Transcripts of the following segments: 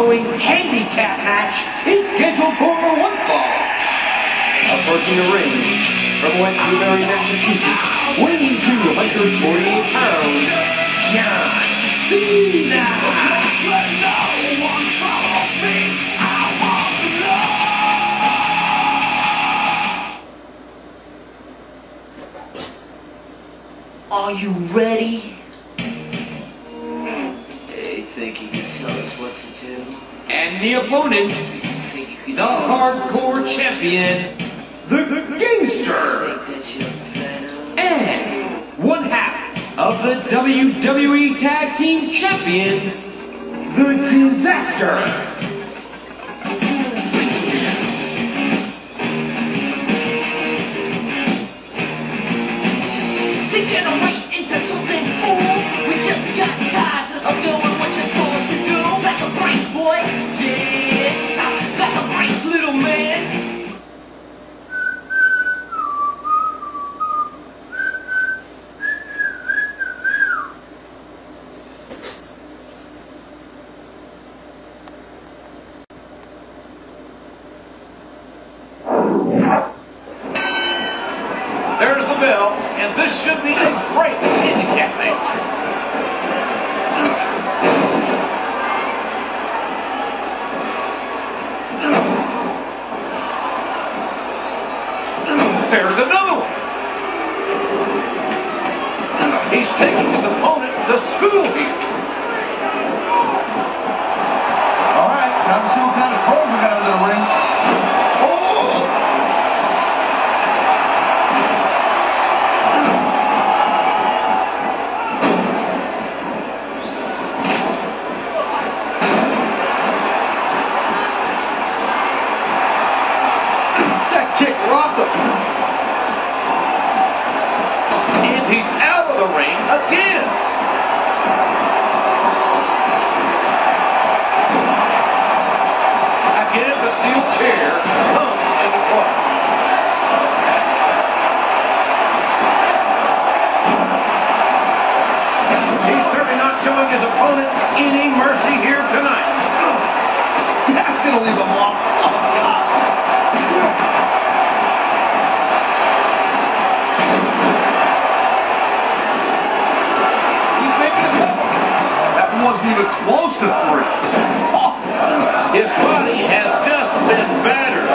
following handicap match is scheduled for one fall. Approaching the ring from West Newbury, Massachusetts, weighing 248 pounds, John Cena. Are you ready? And the opponents, the tell us what to hardcore champion, the, gangster, Think that you're and one half of the WWE Tag Team Champions, the Disaster. And this should be a great handicap match. There's another one. He's taking his opponent to school here. All right, time to see what kind of clothes we got under the ring. Again. Again, the steel chair comes into play. He's certainly not showing his opponent any mercy here tonight. That's gonna leave a mark. Wasn't even close to three. His body has just been battered.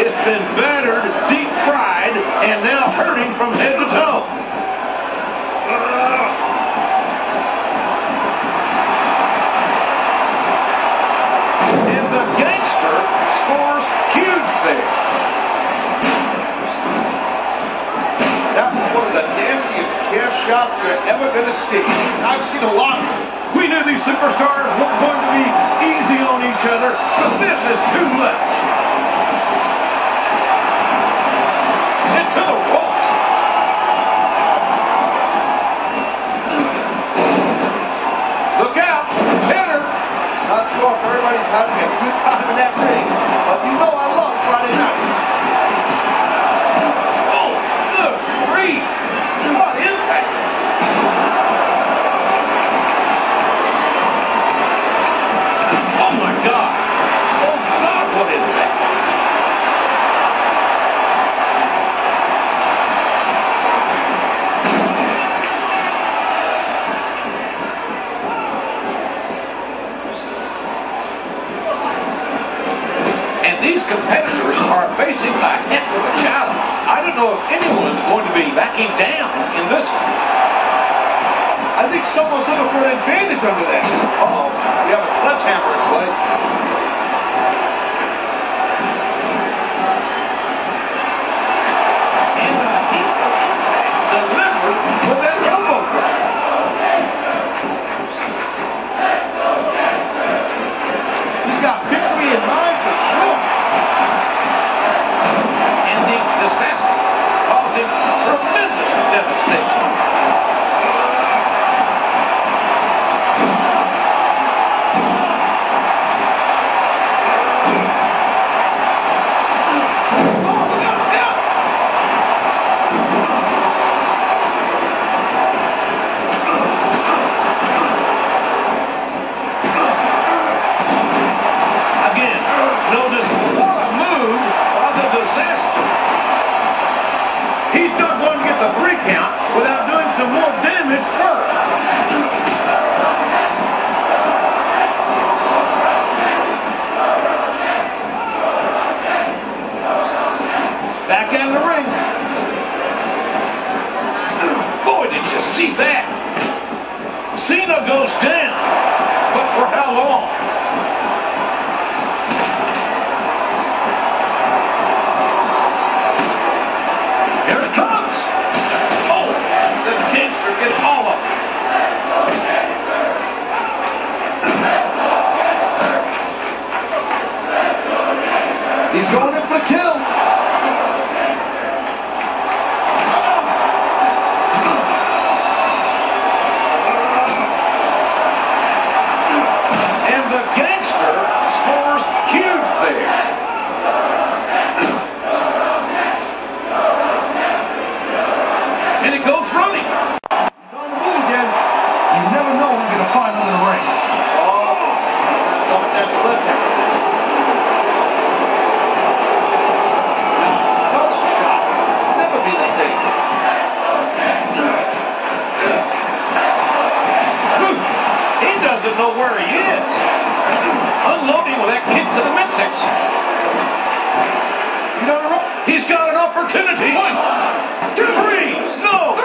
It's been battered, deep fried, and now hurting from head to toe. And the gangster scores huge there. That was one of the nastiest chair shots you're ever gonna see. I've seen a lot. We knew these superstars weren't going to be easy on each other, but this is too much. Into the ropes. Look out, Henner. Not sure if everybody's having a good time in that ring, competitors are facing a heck of a challenge. I don't know if anyone's going to be backing down in this one. I think someone's looking for an advantage under that. Uh-oh, we have a sledgehammer in play. see that. Cena goes down, but for how long? Here it comes. Oh, the gangster gets all of it. He's going in for the kill. Doesn't know where he is. Unloading with that kick to the midsection. You know, He's got an opportunity. One, two, three. No.